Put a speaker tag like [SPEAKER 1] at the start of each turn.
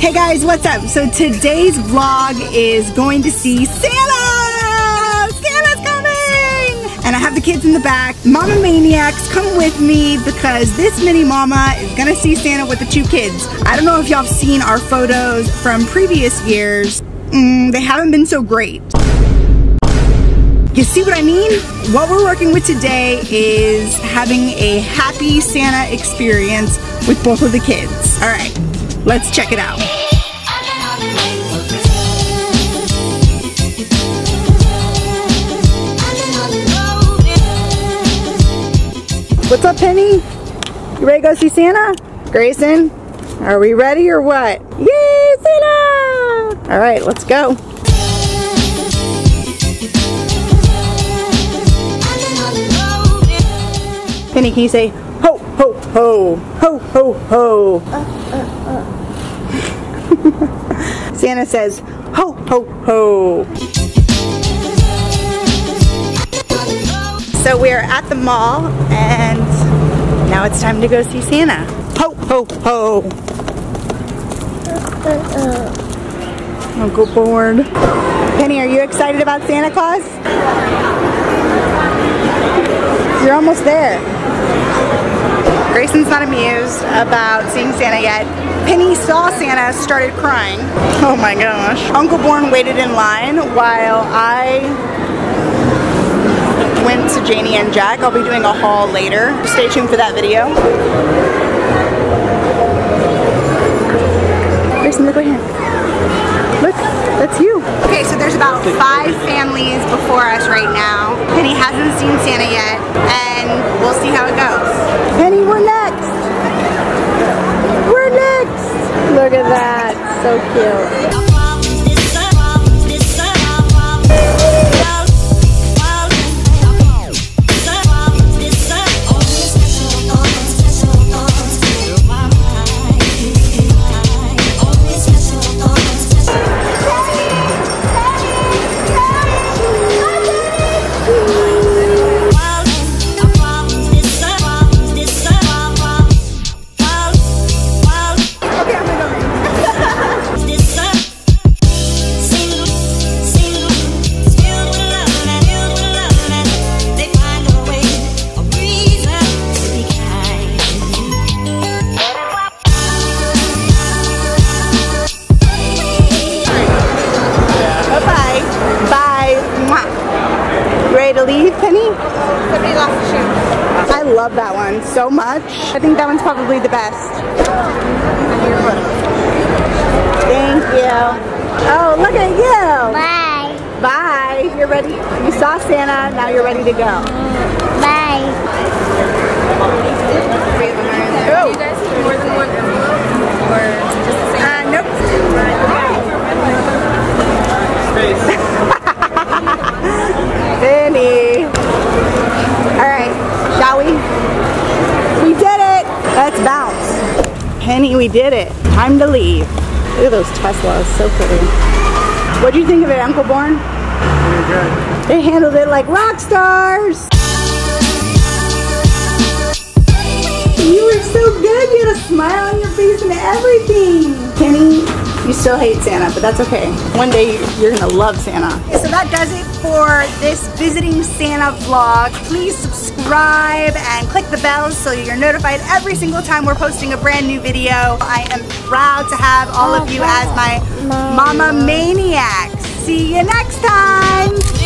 [SPEAKER 1] Hey guys, what's up? So today's vlog is going to see Santa! Santa's coming! And I have the kids in the back. Mama Maniacs, come with me because this mini mama is gonna see Santa with the two kids. I don't know if y'all have seen our photos from previous years. Mm, they haven't been so great. You see what I mean? What we're working with today is having a happy Santa experience with both of the kids. All right, let's check it out. What's up, Penny? You ready to go see Santa? Grayson, are we ready or what? Yay, Santa! All right, let's go. Penny, can you say ho, ho, ho, ho, ho, ho? Santa says ho, ho, ho. So we're at the mall and now it's time to go see Santa. Ho, ho, ho. Uncle Bourn. Penny, are you excited about Santa Claus? You're almost there. Grayson's not amused about seeing Santa yet. Penny saw Santa, started crying. Oh my gosh. Uncle Bourn waited in line while I went to Janie and Jack. I'll be doing a haul later. Stay tuned for that video. Grayson, look right here. Look, that's you. Okay, so there's about five families before us right now. Penny hasn't seen Santa yet, and we'll see how it goes. We're next. We're next. Look at that, so cute. Love that one so much. I think that one's probably the best. Thank you. Oh, look at you.
[SPEAKER 2] Bye.
[SPEAKER 1] Bye. You're ready. You saw Santa, now you're ready to go.
[SPEAKER 2] Bye.
[SPEAKER 1] Oh.
[SPEAKER 3] Do you guys need more than one envelope? Or just the same?
[SPEAKER 1] Uh, nope. Penny. All right, shall we? We did it. Let's bounce. We did it. Time to leave. Look at those Teslas, so pretty. What do you think of it, Uncle Bourn? They handled it like rock stars. You were so good. You had a smile on your face and everything. Penny, you still hate Santa, but that's okay. One day you're gonna love Santa. So that does it for this visiting Santa vlog. Please subscribe and click the bell so you're notified every single time we're posting a brand new video. I am proud to have all of oh, you as my mama maniacs. See you next time.